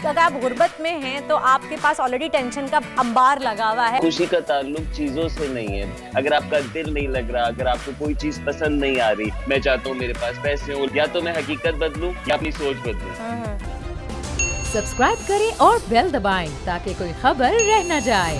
अगर आप गुर्बत में हैं तो आपके पास ऑलरेडी टेंशन का अंबार लगा हुआ है। खुशी का ताल्लुक चीज़ों से नहीं है। अगर आपका दिल नहीं लग रहा अगर आपको कोई चीज़ पसंद नहीं आ रही मैं चाहता हूँ मेरे पास पैसे हो या तो मैं हकीकत बदलूँ या अपनी सोच बदलू। सब्सक्राइब करें और बेल दबाएँ ताकि कोई खबर रह न जाए।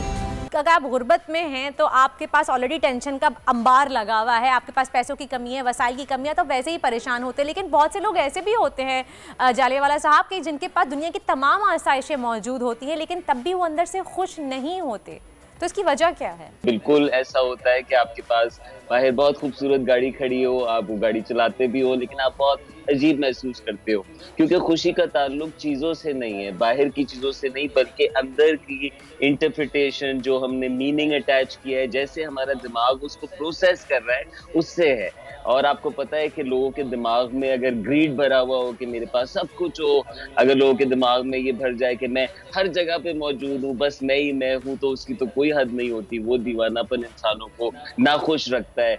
अगर आप गुर्बत में हैं तो आपके पास ऑलरेडी टेंशन का अंबार लगा हुआ है, आपके पास पैसों की कमी है, वसाइल की कमी है तो वैसे ही परेशान होते हैं। लेकिन बहुत से लोग ऐसे भी होते हैं जालेवाला साहब, के जिनके पास दुनिया की तमाम आसाइशें मौजूद होती हैं, लेकिन तब भी वो अंदर से खुश नहीं होते। तो इसकी वजह क्या है? बिल्कुल ऐसा होता है कि आपके पास बाहर बहुत खूबसूरत गाड़ी खड़ी हो, आप वो गाड़ी चलाते भी हो, लेकिन आप बहुत अजीब महसूस करते हो, क्योंकि खुशी का ताल्लुक चीज़ों से नहीं है, बाहर की चीज़ों से नहीं, बल्कि अंदर की इंटरप्रिटेशन जो हमने मीनिंग अटैच किया है, जैसे हमारा दिमाग उसको प्रोसेस कर रहा है, उससे है। और आपको पता है कि लोगों के दिमाग में अगर ग्रीड भरा हुआ हो कि मेरे पास सब कुछ हो, अगर लोगों के दिमाग में ये भर जाए कि मैं हर जगह पे मौजूद हूँ, बस मैं ही मैं हूँ तो उसकी तो कोई हद नहीं होती। वो दीवानापन इंसानों को नाखुश रखता है।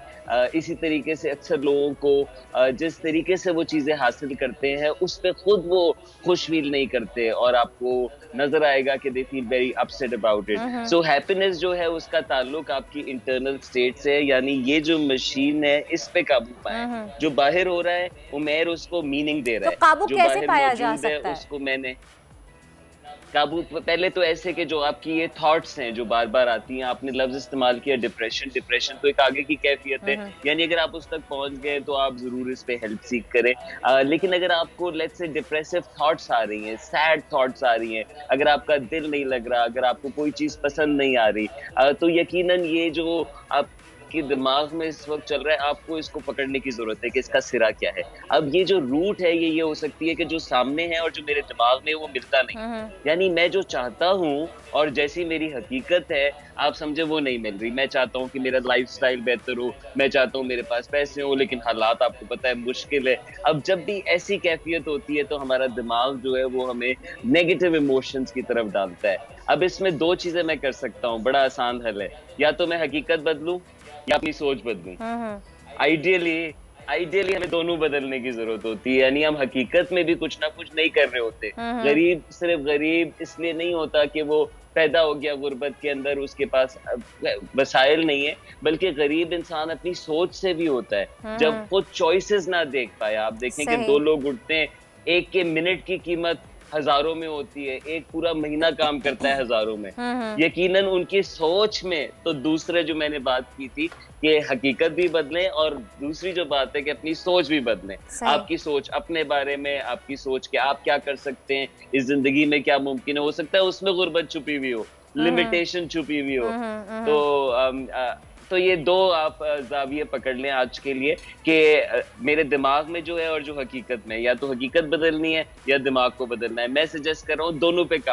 इसी तरीके से अक्सर लोगों को जिस तरीके से वो चीज़ें हासिल करते हैं उस पर खुद वो खुश फील नहीं करते और आपको नज़र आएगा कि they feel very upset about it so happiness जो है उसका ताल्लुक आपकी इंटरनल स्टेट से है यानी ये जो मशीन है इस पे काबू पाए। जो बाहर हो रहा है उमेर उसको मीनिंग दे रहा है। तो काबू जो कैसे पाया जा सकता है? उसको मैंने काबू पहले तो ऐसे के जो आपकी ये थॉट्स हैं जो बार बार आती हैं आपने लफ्ज इस्तेमाल किया डिप्रेशन डिप्रेशन तो एक आगे की कैफियत है। यानी अगर आप उस तक पहुँच गए तो आप ज़रूर इस पे हेल्प सीख करें। आ, लेकिन अगर आपको लेट्स से डिप्रेसिव थॉट्स आ रही हैं सैड थॉट्स आ रही हैं अगर आपका दिल नहीं लग रहा अगर आपको कोई चीज़ पसंद नहीं आ रही आ, तो यकीनन ये जो आप आपके दिमाग में इस वक्त चल रहा है आपको इसको पकड़ने की ज़रूरत है कि इसका सिरा क्या है। अब ये जो रूट है ये ये हो सकती है कि जो सामने है और जो मेरे दिमाग में वो मिलता नहीं। हम्म, हम्म। यानी मैं जो चाहता हूँ और जैसी मेरी हकीकत है आप समझे वो नहीं मिल रही। मैं चाहता हूँ कि मेरा लाइफ बेहतर हो मैं चाहता हूँ मेरे पास पैसे हो लेकिन हालात आपको पता है मुश्किल है। अब जब भी ऐसी कैफियत होती है तो हमारा दिमाग जो है वो हमें नेगेटिव इमोशंस की तरफ़ डालता है। अब इसमें दो चीज़ें मैं कर सकता हूँ बड़ा आसान हल है। या तो मैं हकीकत बदलू या अपनी सोच बदलूं। आइडियली। आइडियली हमें दोनों बदलने की ज़रूरत होती है। यानी हम हकीकत में भी कुछ ना कुछ नहीं कर रहे होते। हम्म, गरीब सिर्फ़ गरीब इसलिए नहीं होता कि वो पैदा हो गया गुर्बत के अंदर उसके पास वसाइल नहीं है बल्कि गरीब इंसान अपनी सोच से भी होता है। जब वो चॉइसेस ना देख पाए। आप देखें कि दो लोग उठते हैं एक के मिनट की कीमत हज़ारों में होती है एक पूरा महीना काम करता है हज़ारों में। हम्म, हम्म। यकीनन उनकी सोच में तो दूसरे जो मैंने बात की थी कि हकीकत भी बदले और दूसरी जो बात है कि अपनी सोच भी बदले। आपकी सोच अपने बारे में आपकी सोच के आप क्या कर सकते हैं इस ज़िंदगी में क्या मुमकिन हो सकता है उसमें गुर्बत छुपी हुई हो लिमिटेशन हम्म। छुपी हुई हो। तो तो ये दो आप जाविये पकड़ लें आज के लिए कि मेरे दिमाग में जो है और जो हकीकत में या तो हकीकत बदलनी है या दिमाग को बदलना है। मैं सजेस्ट कर रहा हूँ दोनों पे काम